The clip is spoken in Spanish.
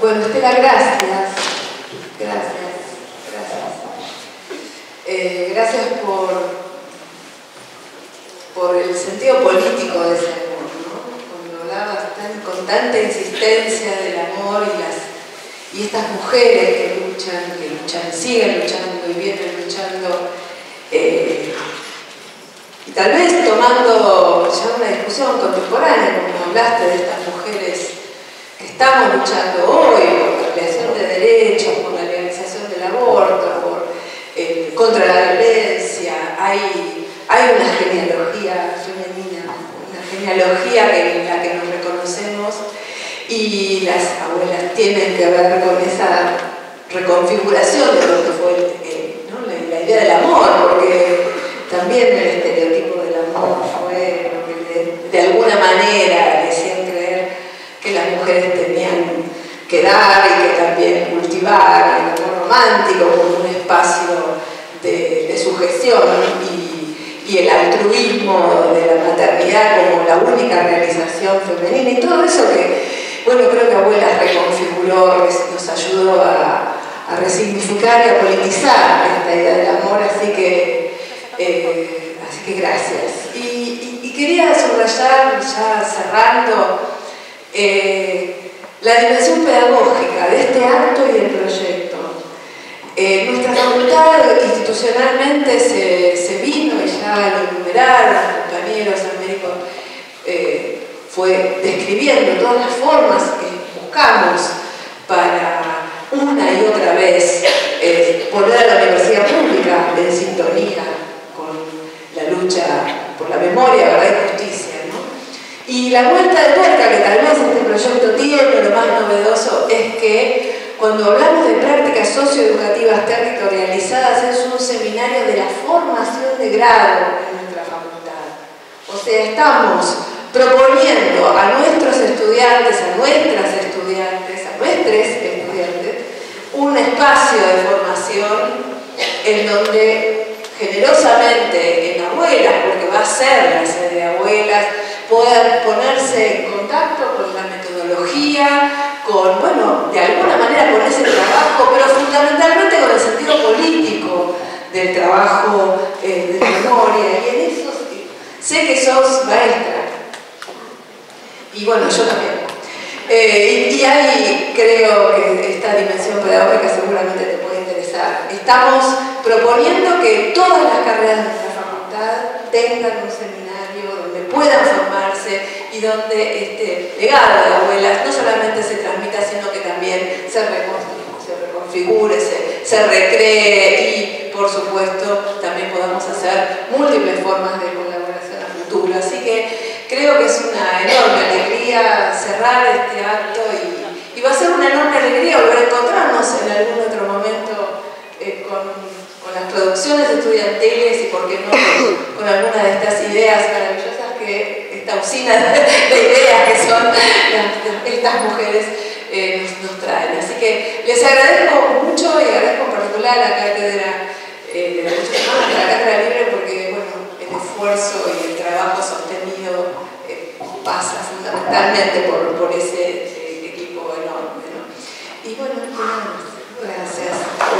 Bueno, Estela, gracias. Gracias, gracias. Eh, gracias por, por el sentido político de ese amor, ¿no? Cuando hablabas con tanta insistencia del amor y, las, y estas mujeres que luchan, que luchan, siguen luchando y vienen luchando. Eh, y tal vez tomando ya una discusión contemporánea, como hablaste de estas mujeres estamos luchando hoy por la creación de derechos, por la legalización del aborto, contra la violencia, hay, hay una genealogía femenina, una genealogía en la que nos reconocemos y las abuelas tienen que ver con esa reconfiguración de lo que fue la, idea del amor, porque también el estereotipo del amor fue lo que de, alguna manera decían creer que las mujeres tenían que dar y que también cultivar el amor romántico como un espacio de, de sujeción y, el altruismo de la maternidad como la única realización femenina y todo eso que, bueno, creo que Abuela reconfiguró, nos ayudó a, a resignificar y a politizar esta idea del amor, así que eh, así que gracias. Y, quería subrayar, ya cerrando, eh, la dimensión pedagógica de este acto y del proyecto. Eh, nuestra facultad institucionalmente se, vino, y ya lo enumeraron los compañeros Américo, fue describiendo todas las formas que buscamos para una y otra vez poner a la universidad pública en sintonía la lucha por la memoria, verdad y justicia. ¿no? Y la vuelta de tuerca que tal vez este proyecto tiene, que cuando hablamos de prácticas socioeducativas territorializadas es un seminario de la formación de grado en nuestra facultad. O sea, estamos proponiendo a nuestros estudiantes, a nuestras estudiantes, a nuestros estudiantes, un espacio de formación en donde generosamente en abuelas, porque va a ser la sede de abuelas, puedan ponerse en contacto con la metodología, con, bueno, de alguna manera con ese trabajo, pero fundamentalmente con el sentido político del trabajo eh, de memoria. Y en eso sé que sos maestra. Y bueno, yo también. Eh, y, y ahí creo que esta dimensión pedagógica seguramente te puede interesar. Estamos proponiendo que todas las carreras de nuestra facultad tengan un seminario donde puedan formarse y donde este legado de abuelas no solamente se transmita, sino que también se reconfigure, se, se recree y, por supuesto, también podamos hacer múltiples formas de colaboración a futuro. Así que creo que es una enorme alegría cerrar este acto y, y va a ser una enorme alegría volver a encontrarnos en algún otro momento eh, con con las producciones estudiantiles y, por qué no, con, algunas de estas ideas maravillosas que esta usina de, ideas que son estas mujeres eh, nos, traen. Así que les agradezco mucho y agradezco en particular a la cátedra eh, de la la cátedra libre, porque bueno, el esfuerzo y el trabajo sostenido eh, pasa fundamentalmente por, por ese eh, equipo enorme. ¿no? Y bueno, gracias.